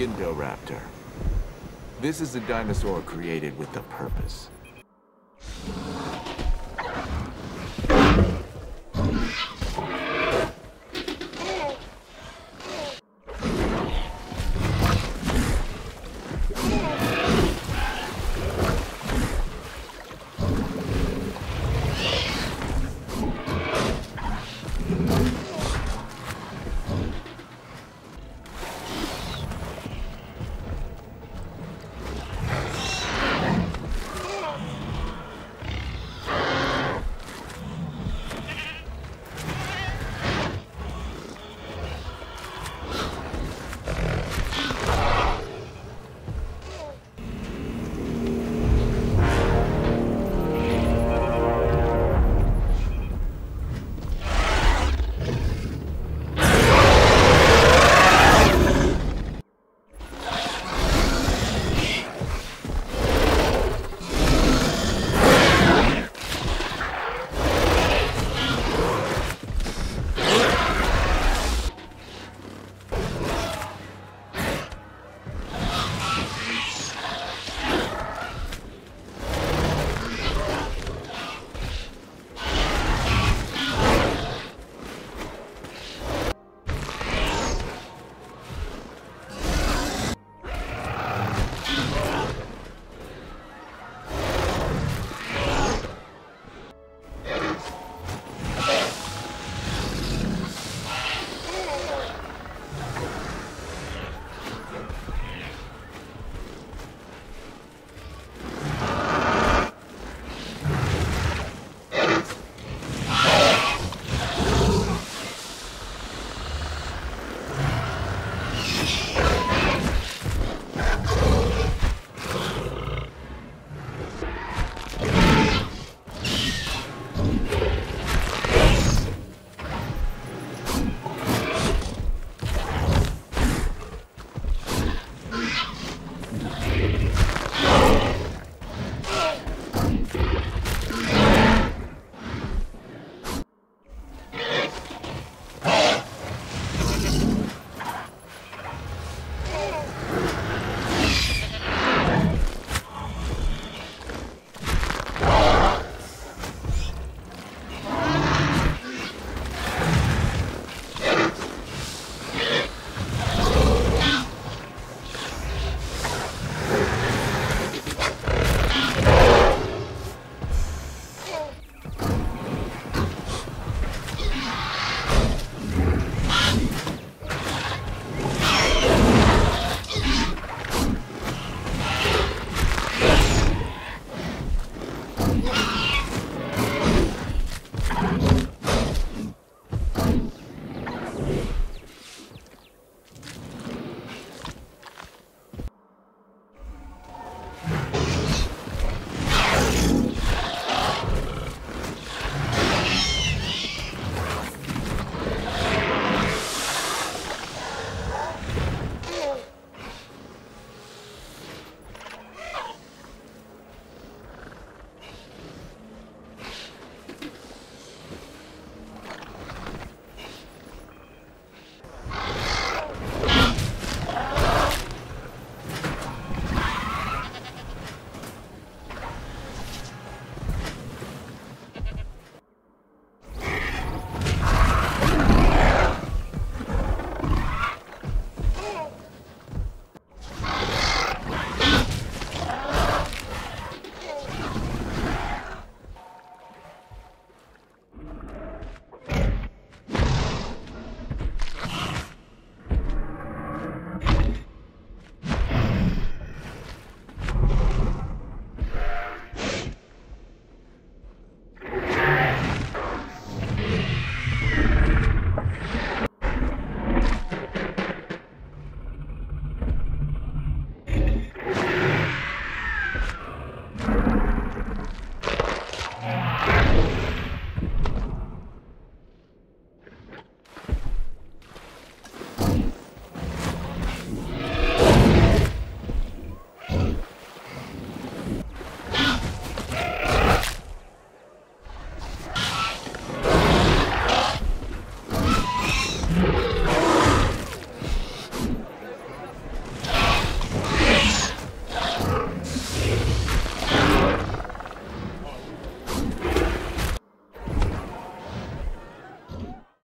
Indoraptor. This is a dinosaur created with a purpose.